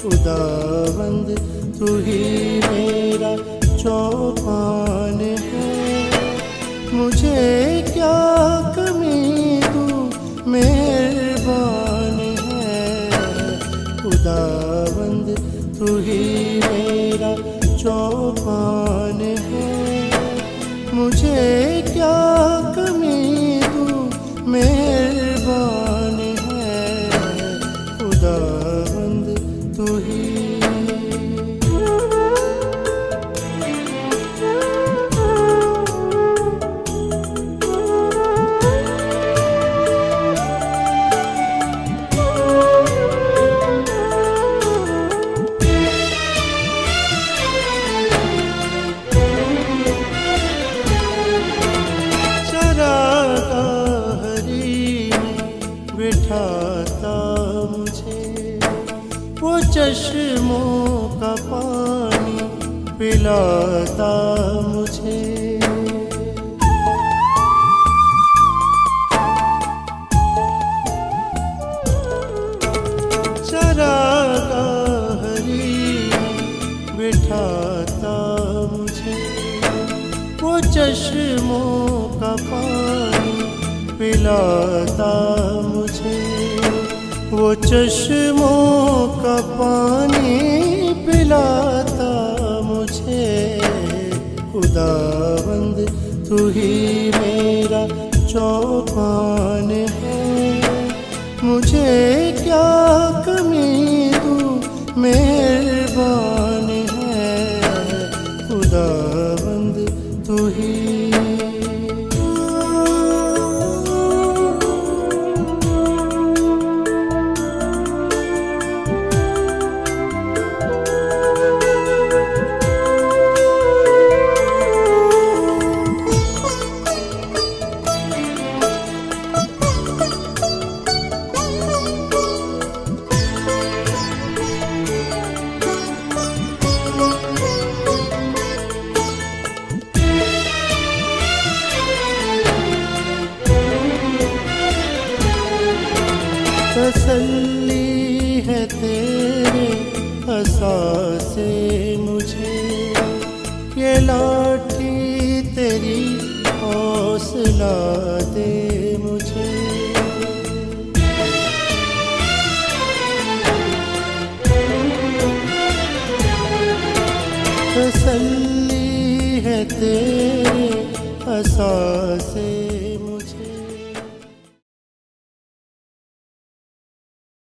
खुदावंद तू ही मेरा चौपान है। मुझे चौपान है। मुझे क्या कमी तू मेहरबान बिठाता मुझे। वो चश्मों का पानी पिलाता मुझे। चरागाहरी बिठाता मुझे। वो चश्मों का पानी पिलाता मुझे। वो चश्मों का पानी पिलाता मुझे। खुदाबंद तू ही मेरा चौपान है। मुझे क्या कमी तू मेहरबान तसल्ली है तेरे हसा से मुझे। ये लाठी तेरी हौसला दे मुझे। तसल्ली है तेरे हसा से